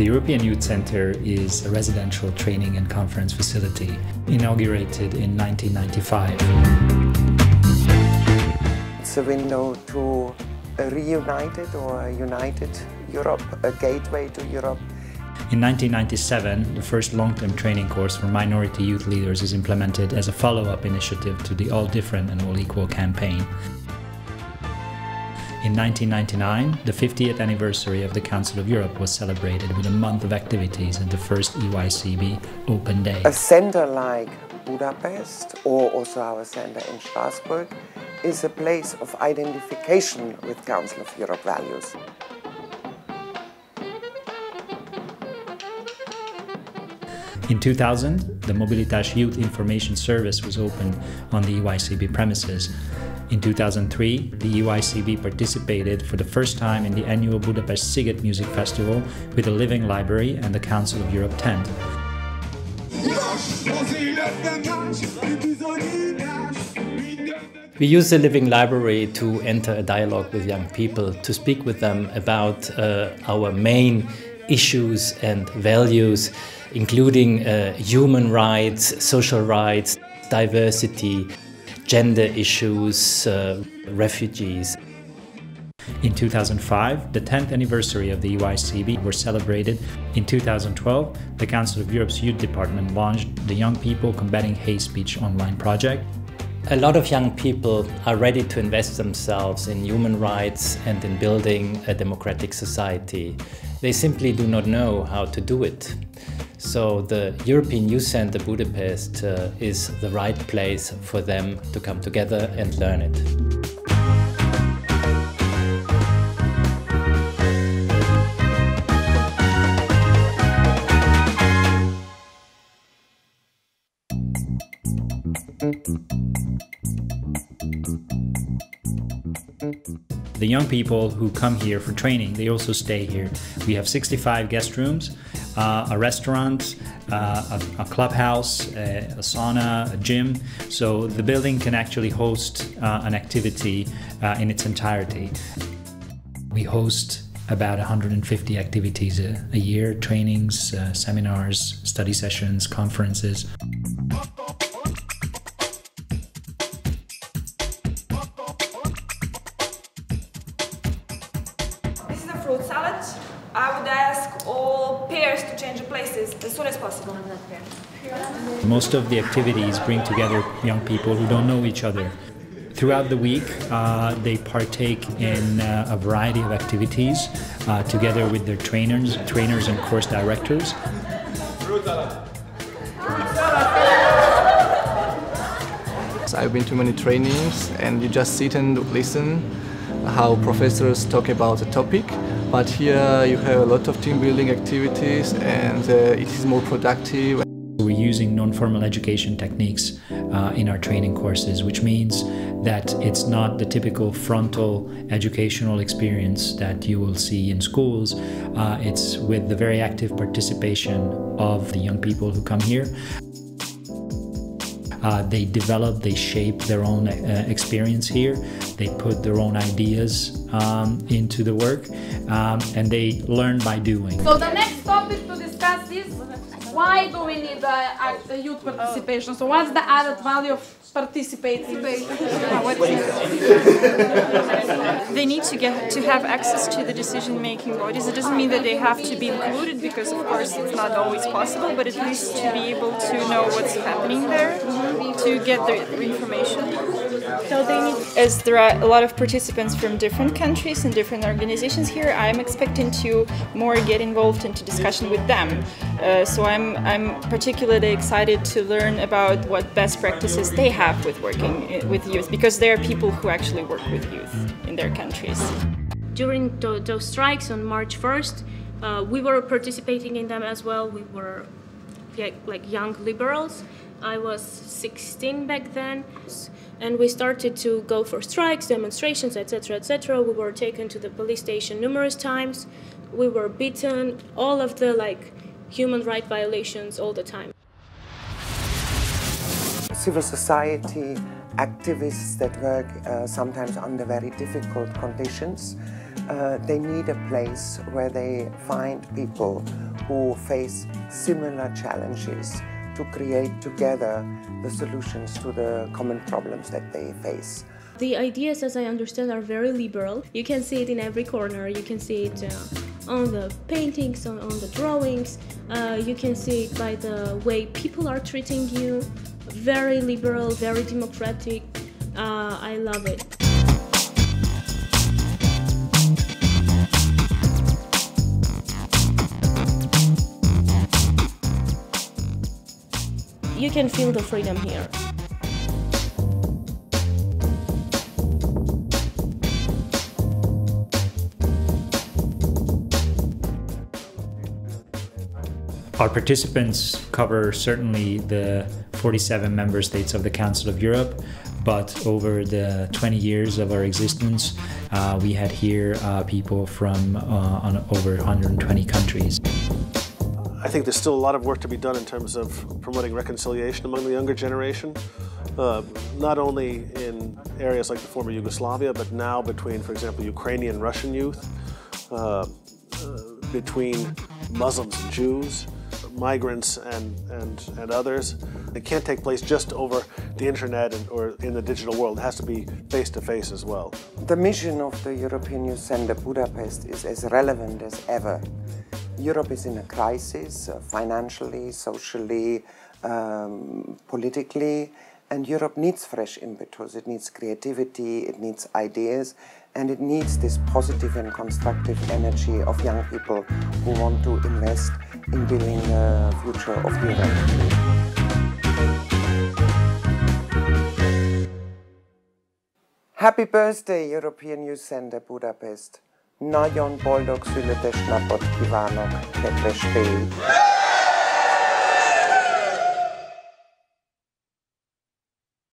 The European Youth Center is a residential training and conference facility inaugurated in 1995. It's a window to a reunited or a united Europe, a gateway to Europe. In 1997, the first long-term training course for minority youth leaders is implemented as a follow-up initiative to the All Different and All Equal campaign. In 1999, the 50th anniversary of the Council of Europe was celebrated with a month of activities and the first EYCB Open Day. A center like Budapest or also our center in Strasbourg is a place of identification with Council of Europe values. In 2000, the Mobilitas Youth Information Service was opened on the EYCB premises. In 2003, the EYCB participated for the first time in the annual Budapest Sziget Music Festival with the living library and the Council of Europe tent. We use the Living Library to enter a dialogue with young people, to speak with them about uh, our main issues and values, including uh, human rights, social rights, diversity, gender issues, uh, refugees. In 2005, the 10th anniversary of the EYCB were celebrated. In 2012, the Council of Europe's Youth Department launched the Young People Combating Hate Speech online project. A lot of young people are ready to invest themselves in human rights and in building a democratic society. They simply do not know how to do it. So the European Youth Center Budapest uh, is the right place for them to come together and learn it. The young people who come here for training, they also stay here. We have 65 guest rooms, uh, a restaurant, uh, a, a, clubhouse, a, a, sauna, a gym. So the building can actually host uh, an activity uh, in its entirety. We host about 150 activities a, a year trainings, uh, seminars, study sessions, conferences. This is a fruit salad, I would ask all pairs to change places as soon as possible. Most of the activities bring together young people who don't know each other. Throughout the week, uh, they partake in uh, a variety of activities uh, together with their trainers, trainers and course directors. I've been to many trainings and you just sit and listen how professors talk about a topic but here you have a lot of team building activities and uh, it is more productive. We're using non-formal education techniques uh, in our training courses, which means that it's not the typical frontal educational experience that you will see in schools. Uh, it's with the very active participation of the young people who come here. Uh, they develop, they shape their own uh, experience here. They put their own ideas um, into the work, um, and they learn by doing. So the next topic to discuss is why do we need uh, youth participation? So what's the added value of participating? they need to get to have access to the decision-making bodies. It doesn't mean that they have to be included because, of course, it's not always possible. But at least to be able to know what's happening there, to get the information. So they need, as there are a lot of participants from different countries and different organizations here, I'm expecting to more get involved into discussion with them. Uh, so I'm I'm particularly excited to learn about what best practices they have with working with youth because there are people who actually work with youth in their countries. During those strikes on March 1st, uh, we were participating in them as well. We were like young liberals. I was 16 back then and we started to go for strikes, demonstrations, etc., etc. We were taken to the police station numerous times. We were beaten, all of the like human right violations all the time. Civil society activists that work uh, sometimes under very difficult conditions uh, they need a place where they find people who face similar challenges to create together the solutions to the common problems that they face. The ideas, as I understand, are very liberal. You can see it in every corner. You can see it uh, on the paintings, on, on the drawings. Uh, you can see it by the way people are treating you. Very liberal, very democratic. Uh, I love it. You can feel the freedom here. Our participants cover certainly the 47 member states of the Council of Europe, but over the 20 years of our existence, uh, we had here uh, people from uh, on over 120 countries. I think there's still a lot of work to be done in terms of promoting reconciliation among the younger generation, uh, not only in areas like the former Yugoslavia, but now between, for example, Ukrainian Russian youth, uh, uh, between Muslims and Jews migrants and, and, and others. It can't take place just over the internet and, or in the digital world. It has to be face to face as well. The mission of the European Youth Center Budapest is as relevant as ever. Europe is in a crisis uh, financially, socially, um, politically, and Europe needs fresh impetus. It needs creativity, it needs ideas, and it needs this positive and constructive energy of young people who want to invest in building the future of Europe. Happy birthday, European Youth Center Budapest! Nagyon boldog születésnapot kívánok, kedves